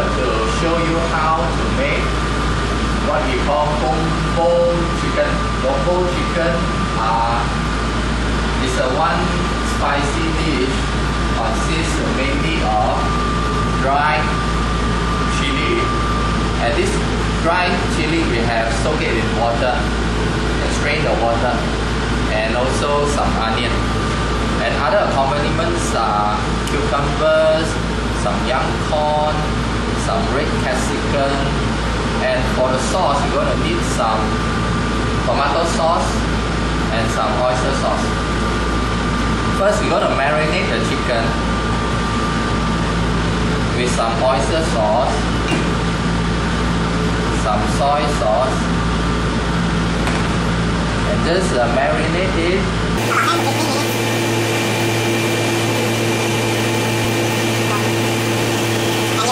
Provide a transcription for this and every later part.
you how to make what we call Gong Bo chicken. Gong Bo chicken uh, is a one spicy dish consists mainly of dried chili. And this dried chili we have soaked it in water and strain the water and also some onion. And other accompaniments are cucumbers, some young corn, some red capsicum, and for the sauce you're gonna need some tomato sauce and some oyster sauce. First we're gonna marinate the chicken with some oyster sauce, some soy sauce, and just uh, marinate it deep fry the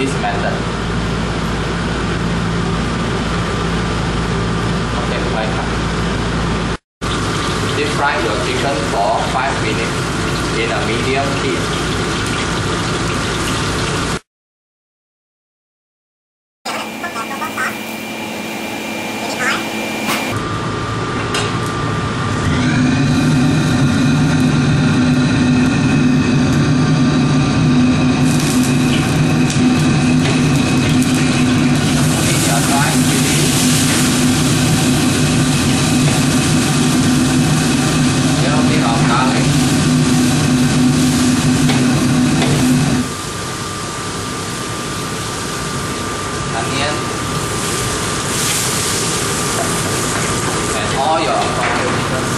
this method okay bye. Deep fry your chicken for 5 minutes in a medium heat Put your dry chili little bit of garlic. Onion. And all your condiments.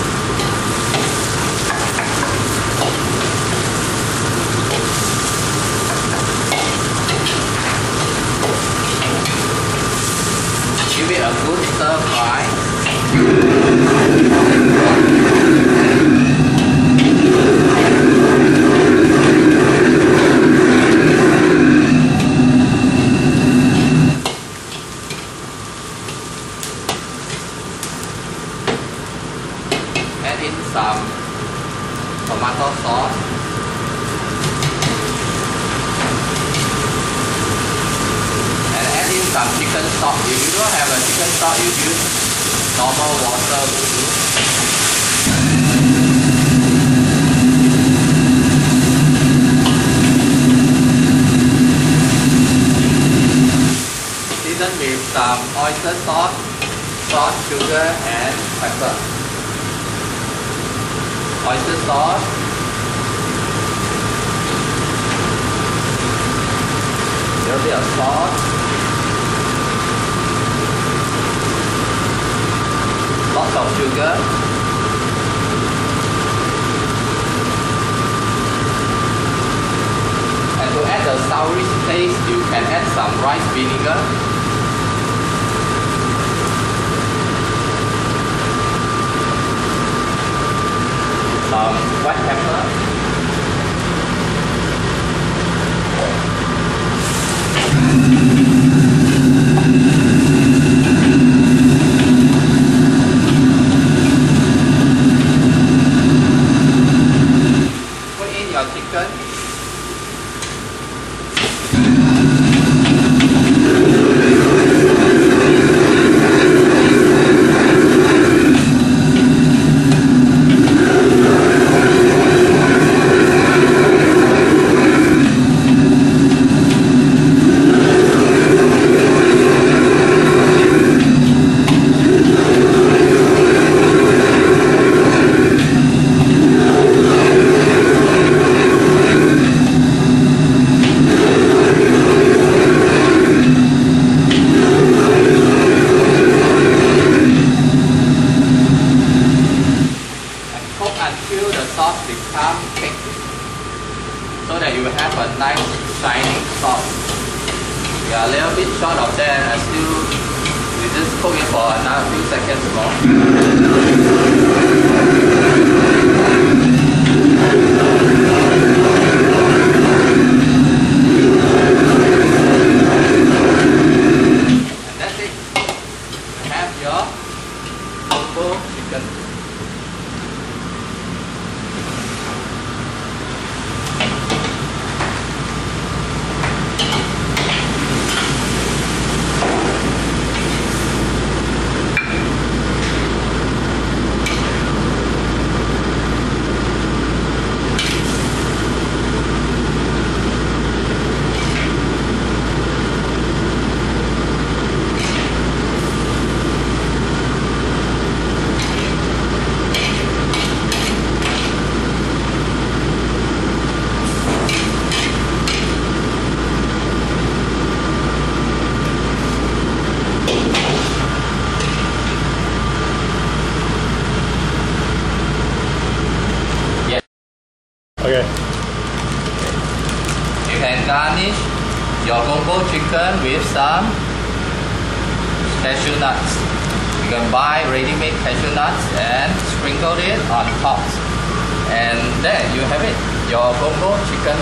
Give it a good stir fry. In some tomato sauce. And add in some chicken stock. If you don't have a chicken stock you use normal water will do. Season with some oyster sauce salt sugar and pepper oyster sauce, little bit of salt, lots of sugar, and to add the sourish taste, you can add some rice vinegar. Some white pepper. Put in your chicken. and cook until the sauce becomes thick. you have a nice shiny sauce. We are a little bit short of that. I still we just cook it for another few seconds more. And that's it. You have your full chicken. Yes. Okay. You can garnish your Gong Bo chicken with some cashew nuts. You can buy ready-made cashew nuts and sprinkle it on top. And then you have it, your Gong Bo chicken